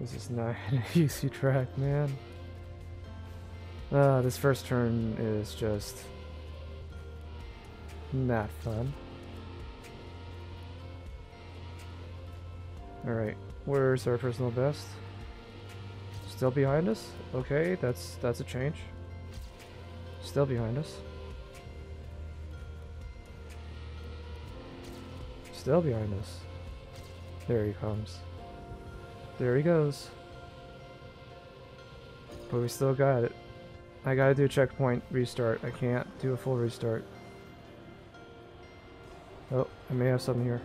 This is not an easy track, man. Uh, this first turn is just not fun. Alright, where's our personal best? Still behind us? Okay, that's that's a change. Still behind us. Still behind us. There he comes. There he goes. But we still got it. I gotta do a checkpoint restart. I can't do a full restart. Oh, I may have something here.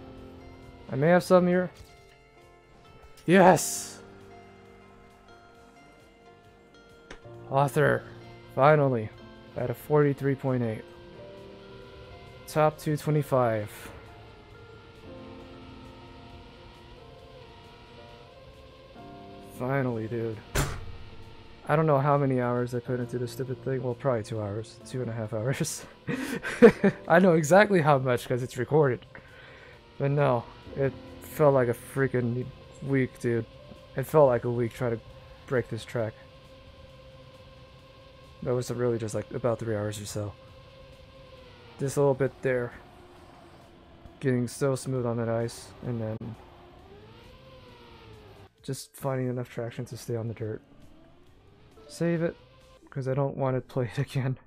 I may have something here. Yes! Author. Finally. At a 43.8. Top 225. Finally, dude. I don't know how many hours I put into this stupid thing. Well, probably two hours. Two and a half hours. I know exactly how much because it's recorded. But no, it felt like a freaking week, dude. It felt like a week trying to break this track. That was really just like about three hours or so. Just a little bit there. Getting so smooth on that ice, and then just finding enough traction to stay on the dirt. Save it, because I don't want to play it again.